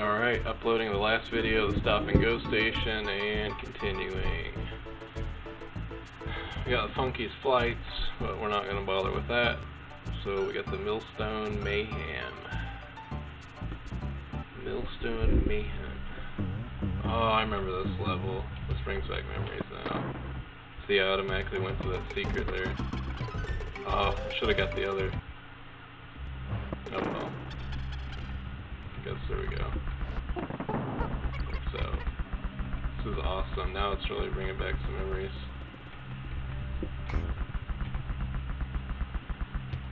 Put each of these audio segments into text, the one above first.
Alright, uploading the last video of the stop and go station and continuing. We got the Funky's Flights, but we're not going to bother with that. So we got the Millstone Mayhem. Millstone Mayhem. Oh, I remember this level. This brings back memories now. See, I automatically went to that secret there. Oh, I should have got the other. Oh well. Guess there we go. So, this is awesome. Now it's really bringing back some memories.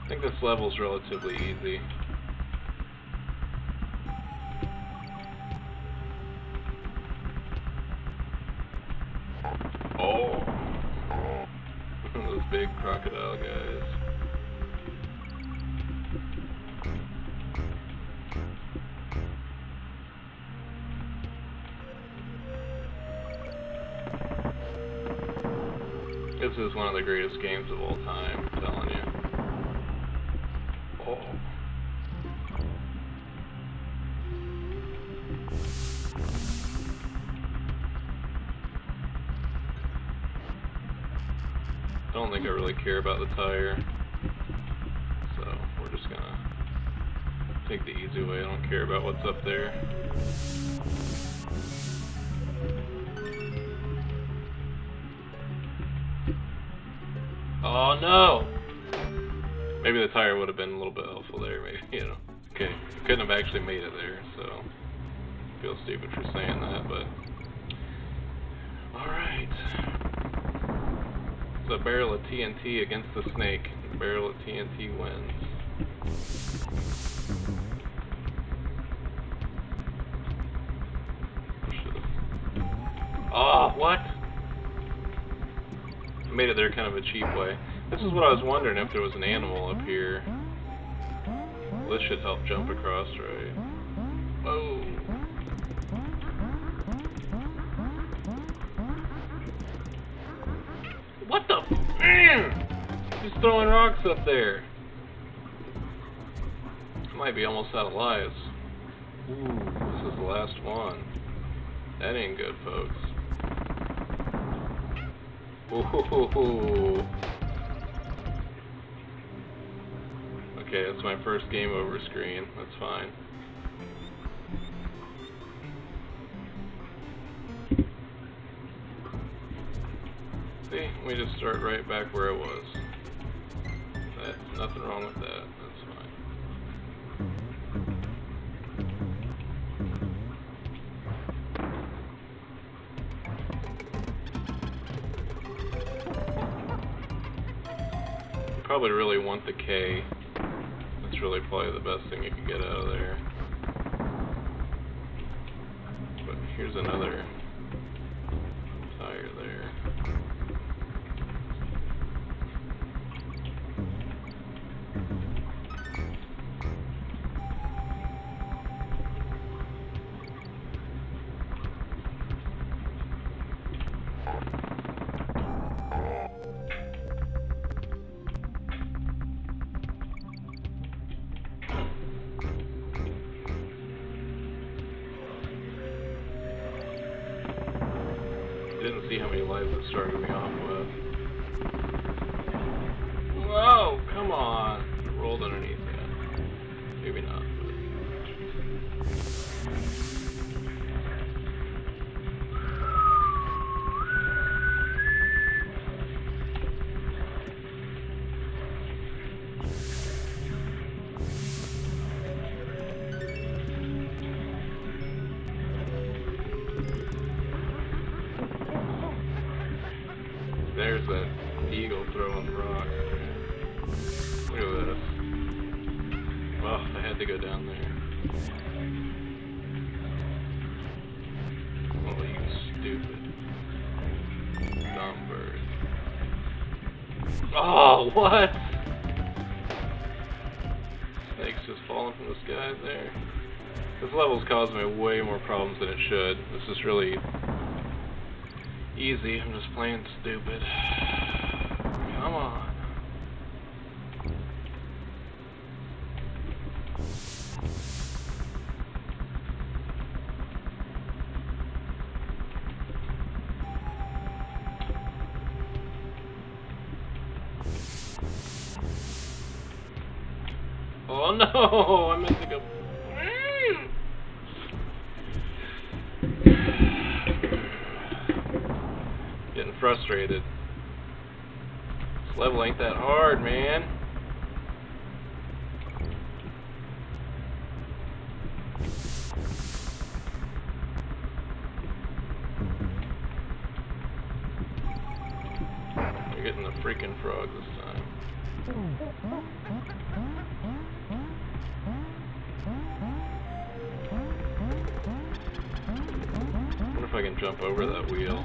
I think this level's relatively easy. Oh! Those big crocodile guys. This is one of the greatest games of all time, I'm telling you. Oh. I don't think I really care about the tire. So, we're just gonna take the easy way. I don't care about what's up there. Oh no! Maybe the tire would have been a little bit helpful there, maybe, you know. Okay, couldn't have actually made it there, so feel stupid for saying that, but alright. It's a barrel of TNT against the snake. The barrel of TNT wins. Made it there kind of a cheap way. This is what I was wondering if there was an animal up here. This should help jump across, right? Oh. What the? Man! He's throwing rocks up there. Might be almost out of lives. Ooh, this is the last one. That ain't good, folks. Okay, that's my first game over screen. That's fine. See, we just start right back where I was. That, nothing wrong with that. Probably really want the K. That's really probably the best thing you can get out of there. But here's another see how many lives it started me off with. There's that eagle throwing the rock. Look at this. Well, I had to go down there. Oh, you stupid. Dumb bird. Oh, what? Snake's just falling from the sky there. This level's causing me way more problems than it should. This is really Easy, I'm just playing stupid. Come on. Oh no, I meant to go frustrated. This level ain't that hard, man. You're getting the freaking frog this time. wonder if I can jump over that wheel.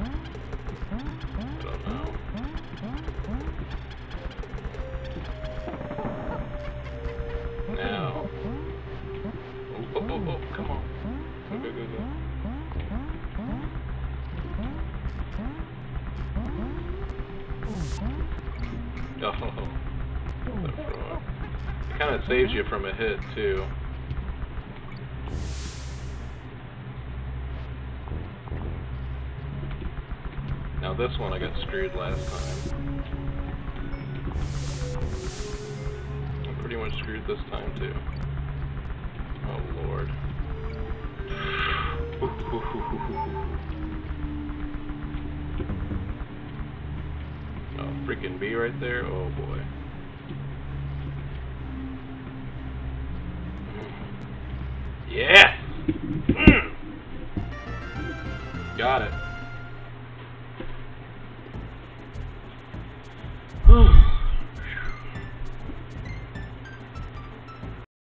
Oh. It kind of saves you from a hit, too. Now this one I got screwed last time. I'm pretty much screwed this time too. Oh lord. Oh, freaking bee right there. Oh boy. Yes! Mm. Got it.